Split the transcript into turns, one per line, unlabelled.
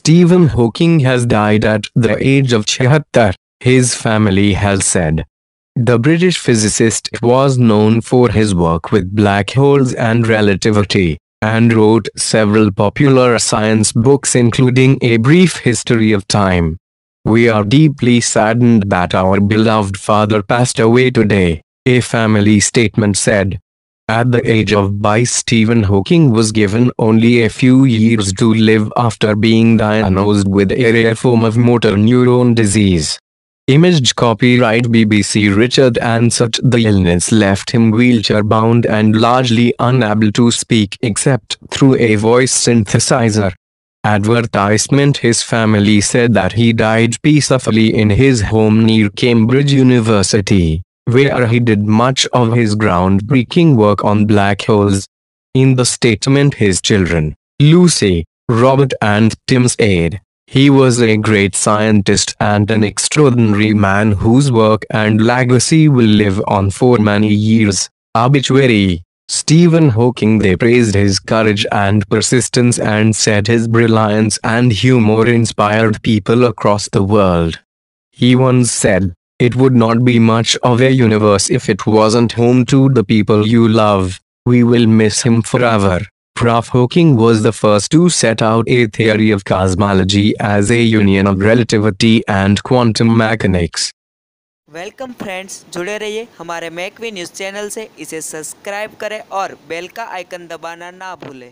Stephen Hawking has died at the age of 76, his family has said. The British physicist was known for his work with black holes and relativity, and wrote several popular science books including A Brief History of Time. We are deeply saddened that our beloved father passed away today, a family statement said. At the age of by Stephen Hawking was given only a few years to live after being diagnosed with a rare form of motor neuron disease. Imaged copyright BBC Richard Ansett The illness left him wheelchair-bound and largely unable to speak except through a voice synthesizer. Advertisement His family said that he died peacefully in his home near Cambridge University where he did much of his groundbreaking work on black holes. In the statement his children, Lucy, Robert and Tim said, he was a great scientist and an extraordinary man whose work and legacy will live on for many years. Obituary Stephen Hawking They praised his courage and persistence and said his brilliance and humor inspired people across the world. He once said, it would not be much of a universe if it wasn't home to the people you love. We will miss him forever. Prof. Hawking was the first to set out a theory of cosmology as a union of relativity and quantum mechanics.
Welcome friends जुड़े रहिए हमारे McVey news channel से इसे subscribe करें और bell का icon दबाना ना भूलें